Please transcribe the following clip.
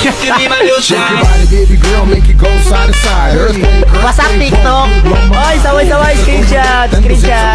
Give me my. Shake your body, baby girl, make it go side to side. What's up, TikTok? Oy, saway-saway, screenshot, screenshot.